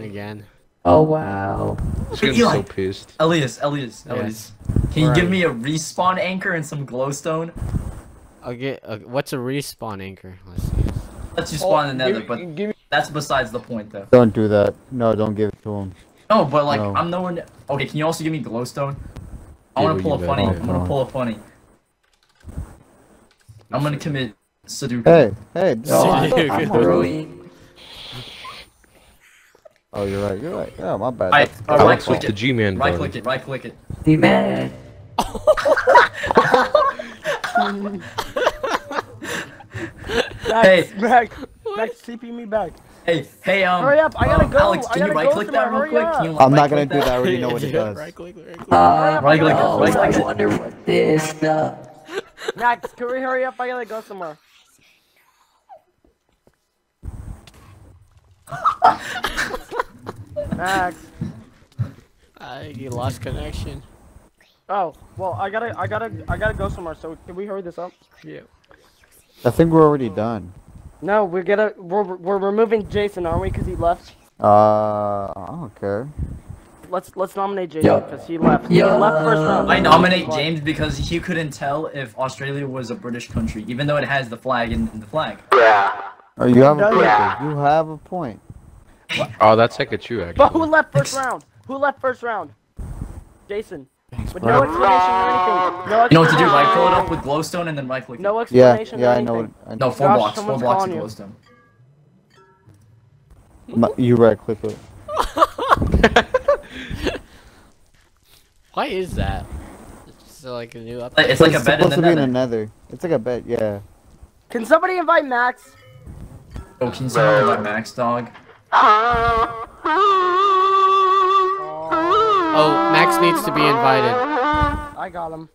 again. Oh wow. He's getting Eli. so pissed. Elias, Elias, Elias. Can you give me a respawn anchor and some glowstone? I'll get. Uh, what's a respawn anchor? Let's see. Lets you spawn in the nether, give, but give me that's besides the point, though. Don't do that. No, don't give it to him. No, but like No. I'm no one. Okay, can you also give me glowstone? I want to pull a funny. better. I'm gonna pull a funny. I'm gonna commit Sudoku. Hey, hey. Oh, no. Dude, I'm good. brilliant. Oh, you're right. You're right. Yeah, my bad. Right, uh, right click is the it. G-Man Right button. click it. Right click it. The man. Hey. Max, Max, Max, TP me back. Hey, hey, um. Hurry up, I gotta um, go, Alex, I can you right click that real quick? Can you, I'm not gonna do that. I already know what it does. Right click. Right click. Uh, Right click it, right click I wonder what this stuff. Max, can we hurry up? I gotta go somewhere. Max. Uh, you lost connection. Oh, well, I gotta, I gotta, I gotta go somewhere. So can we hurry this up? Yeah. I think we're already done. No, we're gonna, we're, we're removing Jason, aren't we? Cause he left. Uh, I don't care. Let's, let's nominate Jason because he left. Yo. He left first round. I nominate James because he couldn't tell if Australia was a British country, even though it has the flag in, in the flag. Yeah. Oh, you have a point. it? You have a point. Oh, that's like at you But who left first round? Who left first round? Jason. With no explanation or anything. No You know what to do, right? Fill it up with glowstone and then right click. No explanation yeah, or I anything. know. What, I No, four Josh, blocks. Four blocks of calling you. glowstone. My- You right click it. Why is that? It's like a new update. Like- It's like a bed in the to be in nether. another. It's like a bed. Yeah. Can somebody invite Max? Oh, can someone invite Max, dog? Oh, Max needs to be invited. I got him.